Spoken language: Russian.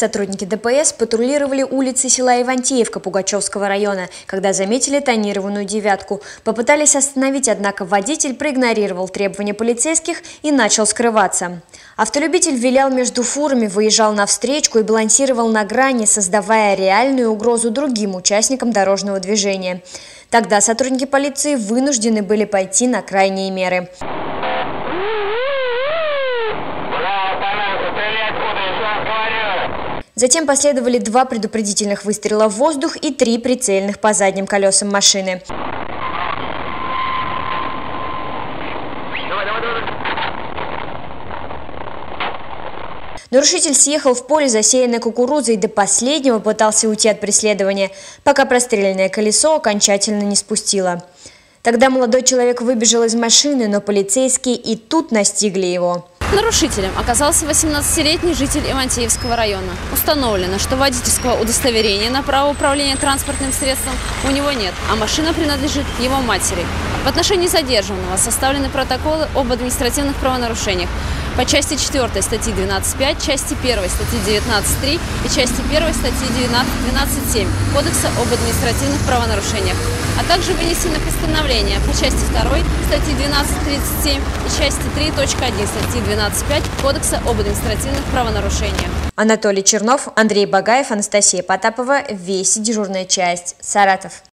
Сотрудники ДПС патрулировали улицы села Ивантеевка Пугачевского района, когда заметили тонированную «девятку. Попытались остановить, однако водитель проигнорировал требования полицейских и начал скрываться. Автолюбитель вилял между фурами, выезжал на встречку и балансировал на грани, создавая реальную угрозу другим участникам дорожного движения. Тогда сотрудники полиции вынуждены были пойти на крайние меры. Затем последовали два предупредительных выстрела в воздух и три прицельных по задним колесам машины. Нарушитель съехал в поле, засеянное кукурузой, и до последнего пытался уйти от преследования, пока простреленное колесо окончательно не спустило. Тогда молодой человек выбежал из машины, но полицейские и тут настигли его. Нарушителем оказался 18-летний житель Ивантеевского района. Установлено, что водительского удостоверения на право управления транспортным средством у него нет, а машина принадлежит его матери. В отношении задержанного составлены протоколы об административных правонарушениях по части 4 статьи 12.5, части 1 статьи 19.3 и части 1 статьи 12.7 Кодекса об административных правонарушениях, а также вынесено постановление по части 2 статьи 12.37 и части 3.1 статьи 12.5 Кодекса об административных правонарушениях. Анатолий Чернов, Андрей Багаев, Анастасия Потапова. Весь дежурная часть. Саратов.